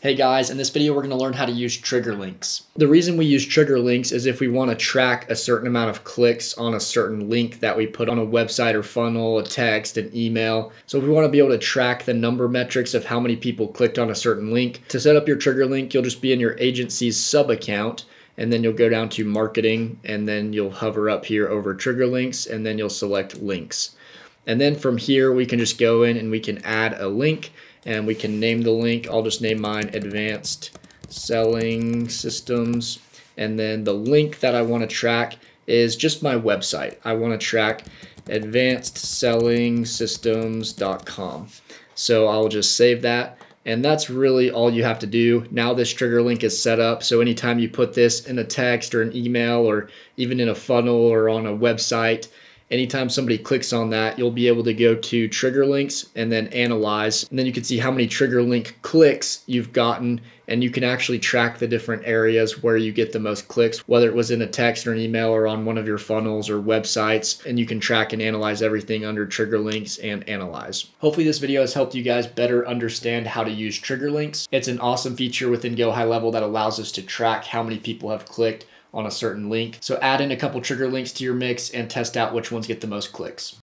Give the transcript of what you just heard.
Hey guys, in this video we're going to learn how to use trigger links. The reason we use trigger links is if we want to track a certain amount of clicks on a certain link that we put on a website or funnel, a text, an email. So if we want to be able to track the number metrics of how many people clicked on a certain link, to set up your trigger link, you'll just be in your agency's sub account and then you'll go down to marketing and then you'll hover up here over trigger links and then you'll select links. And then from here we can just go in and we can add a link and we can name the link. I'll just name mine advanced selling systems. And then the link that I want to track is just my website. I want to track advancedsellingsystems.com. So I'll just save that. And that's really all you have to do. Now this trigger link is set up. So anytime you put this in a text or an email or even in a funnel or on a website, anytime somebody clicks on that, you'll be able to go to trigger links and then analyze. And then you can see how many trigger link clicks you've gotten. And you can actually track the different areas where you get the most clicks, whether it was in a text or an email or on one of your funnels or websites. And you can track and analyze everything under trigger links and analyze. Hopefully, this video has helped you guys better understand how to use trigger links. It's an awesome feature within Go High Level that allows us to track how many people have clicked on a certain link. So add in a couple trigger links to your mix and test out which ones get the most clicks.